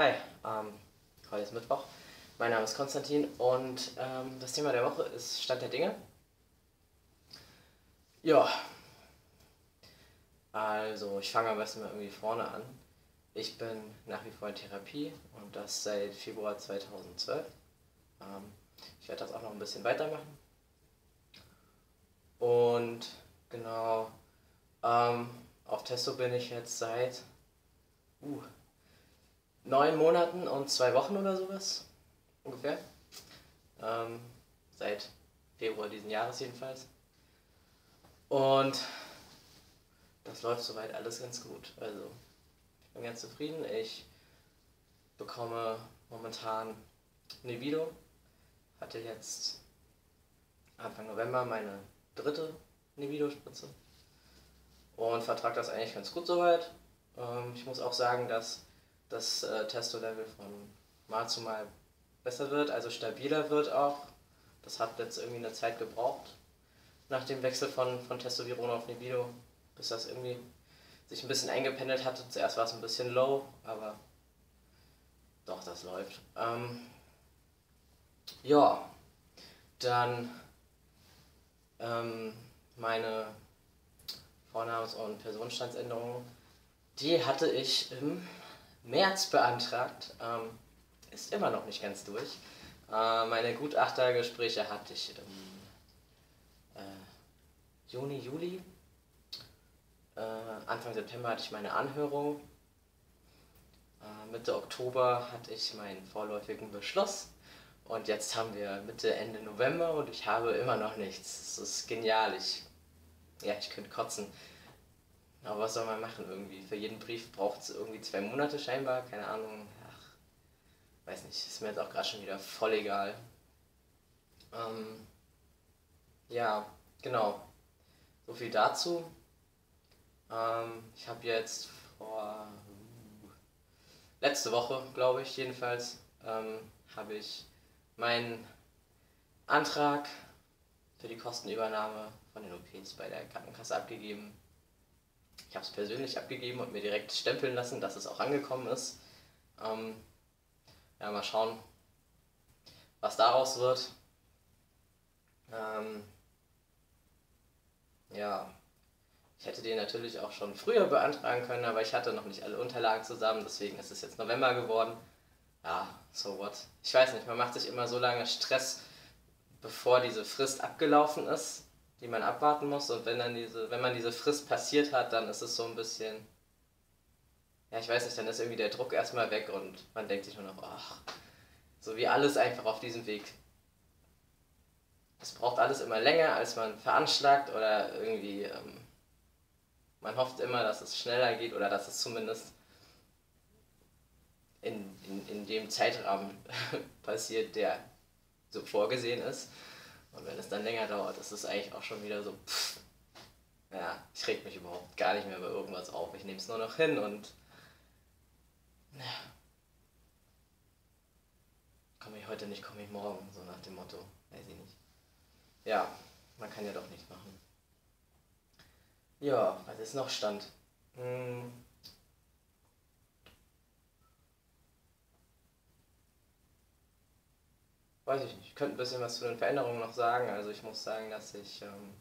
Hi, ähm, heute ist Mittwoch. Mein Name ist Konstantin und ähm, das Thema der Woche ist Stand der Dinge. Ja, also ich fange am besten mal irgendwie vorne an. Ich bin nach wie vor in Therapie und das seit Februar 2012. Ähm, ich werde das auch noch ein bisschen weitermachen. Und genau, ähm, auf Testo bin ich jetzt seit uh, neun Monaten und zwei Wochen oder sowas. Ungefähr. Ähm, seit Februar diesen Jahres jedenfalls. Und das läuft soweit alles ganz gut. Also ich bin ganz zufrieden. Ich bekomme momentan Nevido. Hatte jetzt Anfang November meine dritte Nevido-Spritze. Und vertrage das eigentlich ganz gut soweit. Ähm, ich muss auch sagen, dass das äh, Testo-Level von Mal zu Mal besser wird, also stabiler wird auch. Das hat jetzt irgendwie eine Zeit gebraucht, nach dem Wechsel von, von Testoviron auf Nebido, bis das irgendwie sich ein bisschen eingependelt hatte. Zuerst war es ein bisschen low, aber doch, das läuft. Ähm, ja, dann ähm, meine Vornamens- und Personenstandsänderung, die hatte ich im März beantragt. Ähm, ist immer noch nicht ganz durch. Äh, meine Gutachtergespräche hatte ich im äh, Juni, Juli. Äh, Anfang September hatte ich meine Anhörung. Äh, Mitte Oktober hatte ich meinen vorläufigen Beschluss. Und jetzt haben wir Mitte, Ende November und ich habe immer noch nichts. Das ist genial. Ich, ja, ich könnte kotzen. Aber was soll man machen irgendwie? Für jeden Brief braucht es irgendwie zwei Monate scheinbar, keine Ahnung. Ach, weiß nicht, ist mir jetzt auch gerade schon wieder voll egal. Ähm, ja, genau. So viel dazu. Ähm, ich habe jetzt vor letzte Woche, glaube ich, jedenfalls, ähm, habe ich meinen Antrag für die Kostenübernahme von den OPs bei der Krankenkasse abgegeben. Ich habe es persönlich abgegeben und mir direkt stempeln lassen, dass es auch angekommen ist. Ähm, ja, mal schauen, was daraus wird. Ähm, ja, ich hätte den natürlich auch schon früher beantragen können, aber ich hatte noch nicht alle Unterlagen zusammen, deswegen ist es jetzt November geworden. Ja, so what. Ich weiß nicht, man macht sich immer so lange Stress, bevor diese Frist abgelaufen ist die man abwarten muss. Und wenn dann diese, wenn man diese Frist passiert hat, dann ist es so ein bisschen. Ja, ich weiß nicht, dann ist irgendwie der Druck erstmal weg und man denkt sich nur noch, ach, so wie alles einfach auf diesem Weg. Es braucht alles immer länger, als man veranschlagt oder irgendwie. Ähm, man hofft immer, dass es schneller geht oder dass es zumindest in, in, in dem Zeitrahmen passiert, der so vorgesehen ist. Und wenn es dann länger dauert, ist es eigentlich auch schon wieder so, pff, ja, ich reg mich überhaupt gar nicht mehr über irgendwas auf. Ich nehme es nur noch hin und ja, komme ich heute nicht, komme ich morgen, so nach dem Motto, weiß ich nicht. Ja, man kann ja doch nichts machen. Ja, was ist noch Stand? Hm. Weiß ich nicht, ich könnte ein bisschen was zu den Veränderungen noch sagen. Also ich muss sagen, dass ich, ähm,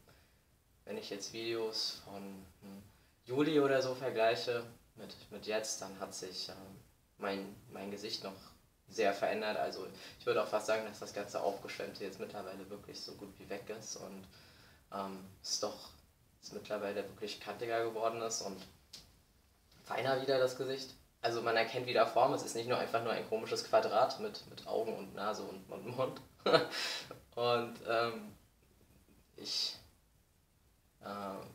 wenn ich jetzt Videos von hm, Juli oder so vergleiche mit, mit jetzt, dann hat sich ähm, mein, mein Gesicht noch sehr verändert. Also ich würde auch fast sagen, dass das ganze Aufgeschwemmte jetzt mittlerweile wirklich so gut wie weg ist und ähm, es doch es mittlerweile wirklich kantiger geworden ist und feiner wieder das Gesicht also man erkennt wieder Form, es ist nicht nur einfach nur ein komisches Quadrat mit, mit Augen und Nase und, und Mund. und ähm, ich äh,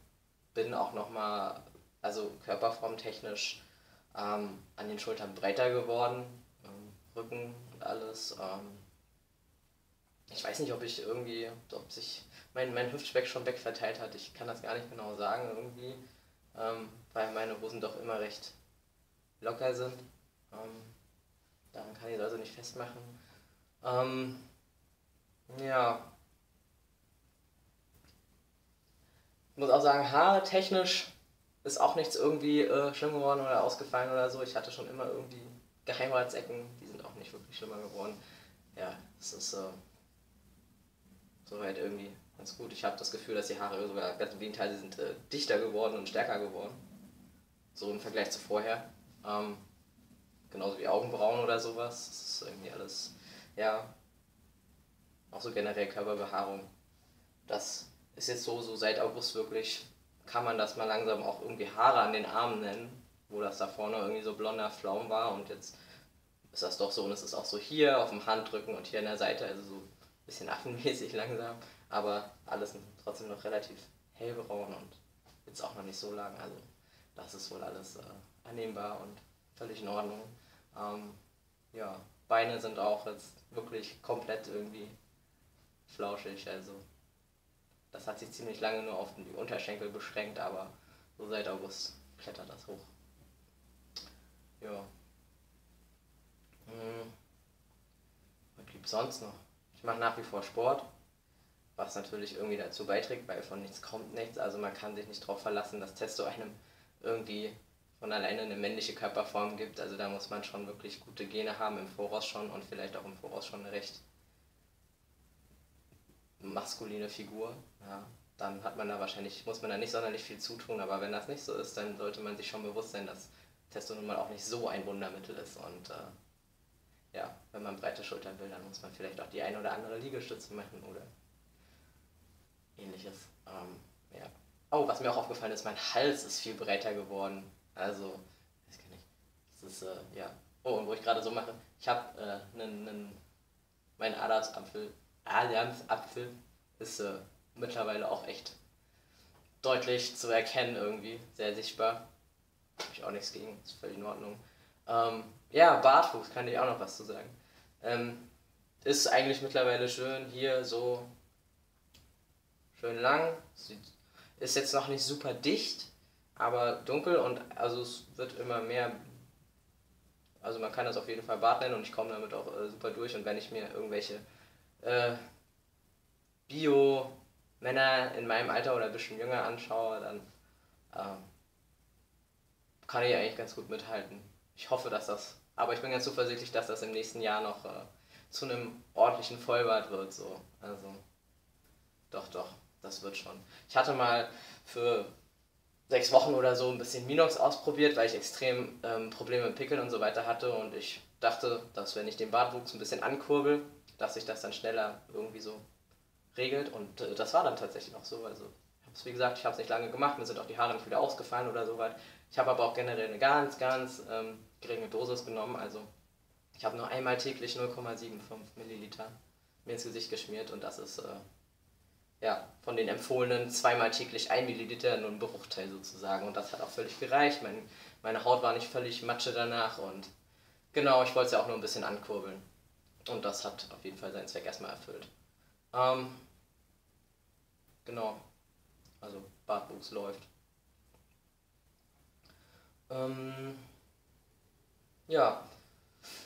bin auch nochmal, also körperformtechnisch, ähm, an den Schultern breiter geworden, ähm, Rücken und alles. Ähm, ich weiß nicht, ob ich irgendwie, ob sich mein, mein Hüftspeck schon wegverteilt hat. Ich kann das gar nicht genau sagen irgendwie, ähm, weil meine Hosen doch immer recht locker sind. Ähm, daran kann ich es also nicht festmachen. Ähm, ja. Ich muss auch sagen, haartechnisch ist auch nichts irgendwie äh, schlimm geworden oder ausgefallen oder so. Ich hatte schon immer irgendwie Geheimratsecken, die sind auch nicht wirklich schlimmer geworden. Ja, es ist äh, soweit irgendwie ganz gut. Ich habe das Gefühl, dass die Haare sogar ganz im Gegenteil, sie sind äh, dichter geworden und stärker geworden. So im Vergleich zu vorher. Ähm, genauso wie Augenbrauen oder sowas. Das ist irgendwie alles, ja, auch so generell Körperbehaarung. Das ist jetzt so, so seit August wirklich, kann man das mal langsam auch irgendwie Haare an den Armen nennen, wo das da vorne irgendwie so blonder Flaum war und jetzt ist das doch so und es ist auch so hier auf dem Handrücken und hier an der Seite, also so ein bisschen affenmäßig langsam, aber alles trotzdem noch relativ hellbraun und jetzt auch noch nicht so lang, also das ist wohl alles äh, annehmbar und völlig in Ordnung. Ähm, ja, Beine sind auch jetzt wirklich komplett irgendwie flauschig, also das hat sich ziemlich lange nur auf die Unterschenkel beschränkt, aber so seit August klettert das hoch. Ja. Hm. Was gibt sonst noch? Ich mache nach wie vor Sport, was natürlich irgendwie dazu beiträgt, weil von nichts kommt nichts. Also man kann sich nicht darauf verlassen, dass Testo einem irgendwie von alleine eine männliche Körperform gibt. Also da muss man schon wirklich gute Gene haben im Voraus schon und vielleicht auch im Voraus schon eine recht maskuline Figur. Ja, dann hat man da wahrscheinlich, muss man da nicht sonderlich viel zutun, aber wenn das nicht so ist, dann sollte man sich schon bewusst sein, dass Testo nun mal auch nicht so ein Wundermittel ist und äh, ja, wenn man breite Schultern will, dann muss man vielleicht auch die ein oder andere Liegestütze machen oder ähnliches. Ähm, ja. Oh, was mir auch aufgefallen ist, mein Hals ist viel breiter geworden. Also, weiß gar nicht. Das ist, äh, ja. Oh, und wo ich gerade so mache, ich habe äh, einen, mein Adamsapfel, Adamsapfel ist äh, mittlerweile auch echt deutlich zu erkennen irgendwie, sehr sichtbar. Habe ich auch nichts gegen, ist völlig in Ordnung. Ähm, ja, Bartwuchs kann ich auch noch was zu sagen. Ähm, ist eigentlich mittlerweile schön hier so schön lang. Ist jetzt noch nicht super dicht, aber dunkel und also es wird immer mehr. Also man kann das auf jeden Fall Bart nennen und ich komme damit auch äh, super durch. Und wenn ich mir irgendwelche äh, Bio-Männer in meinem Alter oder ein bisschen jünger anschaue, dann ähm, kann ich eigentlich ganz gut mithalten. Ich hoffe, dass das. Aber ich bin ganz zuversichtlich, dass das im nächsten Jahr noch äh, zu einem ordentlichen Vollbart wird. So. Also, doch, doch, das wird schon. Ich hatte mal für sechs Wochen oder so ein bisschen Minox ausprobiert, weil ich extrem ähm, Probleme mit Pickeln und so weiter hatte und ich dachte, dass wenn ich den Bartwuchs ein bisschen ankurbel, dass sich das dann schneller irgendwie so regelt und äh, das war dann tatsächlich auch so. Also, wie gesagt, ich habe es nicht lange gemacht, mir sind auch die Haare nicht wieder ausgefallen oder so weit. Ich habe aber auch generell eine ganz, ganz ähm, geringe Dosis genommen. Also ich habe nur einmal täglich 0,75 Milliliter mir ins Gesicht geschmiert und das ist äh, ja von den empfohlenen zweimal täglich 1 Milliliter nur ein Bruchteil sozusagen. Und das hat auch völlig gereicht. Mein, meine Haut war nicht völlig matsche danach und genau, ich wollte es ja auch nur ein bisschen ankurbeln. Und das hat auf jeden Fall seinen Zweck erstmal erfüllt. Ähm, genau. Also Bartwuchs läuft. Ähm, ja,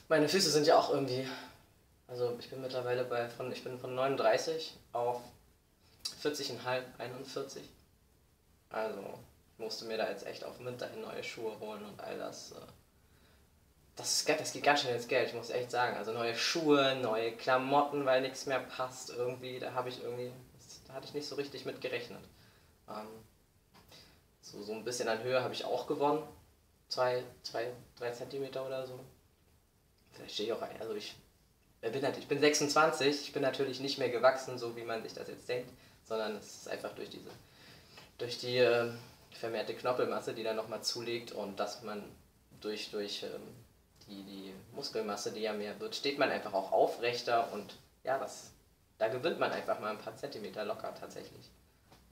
meine Füße sind ja auch irgendwie. Also ich bin mittlerweile bei von ich bin von 39 auf 40,5, 41. Also musste mir da jetzt echt auf den Winter hin neue Schuhe holen und all das. Äh, das, ist, das geht ganz schön ins Geld, ich muss echt sagen. Also neue Schuhe, neue Klamotten, weil nichts mehr passt irgendwie. Da habe ich irgendwie, da hatte ich nicht so richtig mit gerechnet. Ähm, so, so ein bisschen an Höhe habe ich auch gewonnen zwei, zwei, drei Zentimeter oder so. Vielleicht stehe ich auch ein. Also ich ich bin 26, ich bin natürlich nicht mehr gewachsen, so wie man sich das jetzt denkt, sondern es ist einfach durch diese, durch die äh, vermehrte Knoppelmasse, die dann nochmal zulegt und dass man durch, durch ähm, die, die Muskelmasse, die ja mehr wird, steht man einfach auch aufrechter und ja, das, da gewinnt man einfach mal ein paar Zentimeter locker tatsächlich.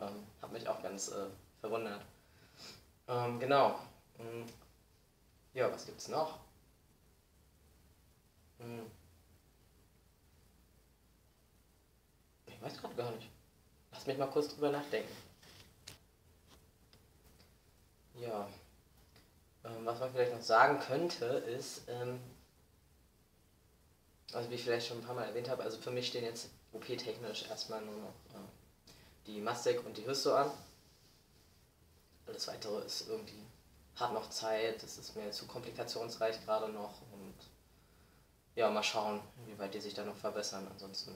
Ähm, hat mich auch ganz äh, verwundert. Ähm, genau. Hm. Ja, was gibt's noch? Hm. Weiß gerade gar nicht. Lass mich mal kurz drüber nachdenken. Ja. Ähm, was man vielleicht noch sagen könnte, ist, ähm, also wie ich vielleicht schon ein paar Mal erwähnt habe, also für mich stehen jetzt OP-technisch erstmal nur noch äh, die Mastek und die Hysto an. Alles weitere ist irgendwie hat noch Zeit, es ist mir zu komplikationsreich gerade noch und ja, mal schauen, wie weit die sich da noch verbessern. Ansonsten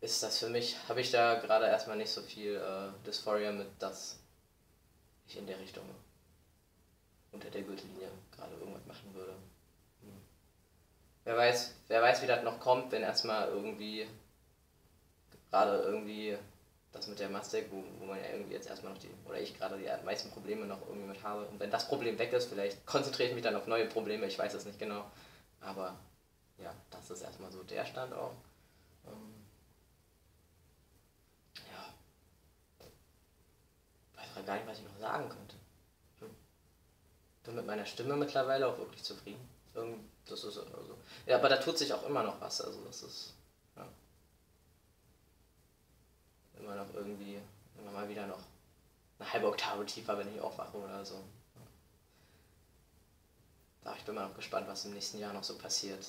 ist das für mich, habe ich da gerade erstmal nicht so viel äh, Dysphoria mit, dass ich in der Richtung unter der Gürtellinie gerade irgendwas machen würde. Hm. Wer weiß, wer weiß, wie das noch kommt, wenn erstmal irgendwie gerade irgendwie das mit der Mastek, wo, wo man ja irgendwie jetzt erstmal noch die, oder ich gerade die meisten Probleme noch irgendwie mit habe. Und wenn das Problem weg ist, vielleicht konzentriere ich mich dann auf neue Probleme, ich weiß es nicht genau. Aber ja, das ist erstmal so der Stand auch. Ähm, ja. Ich weiß gar nicht, was ich noch sagen könnte. Hm. Bin mit meiner Stimme mittlerweile auch wirklich zufrieden. Das ist also, ja, aber da tut sich auch immer noch was. Also das ist immer noch irgendwie, immer mal wieder noch eine halbe Oktave tiefer, wenn ich aufwache oder so. Da ich bin mal noch gespannt, was im nächsten Jahr noch so passiert.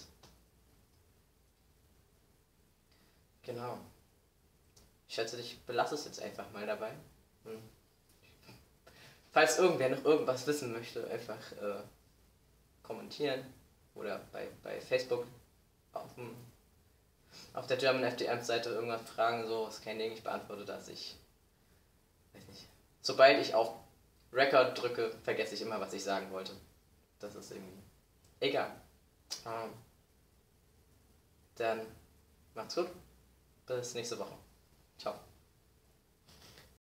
Genau. Ich schätze, ich belasse es jetzt einfach mal dabei. Hm. Falls irgendwer noch irgendwas wissen möchte, einfach äh, kommentieren oder bei, bei Facebook auf dem auf der German FDM-Seite irgendwas fragen, so ist kein Ding, ich beantworte das. Ich weiß nicht. Sobald ich auf Record drücke, vergesse ich immer, was ich sagen wollte. Das ist irgendwie egal. Ähm, dann macht's gut. Bis nächste Woche. Ciao.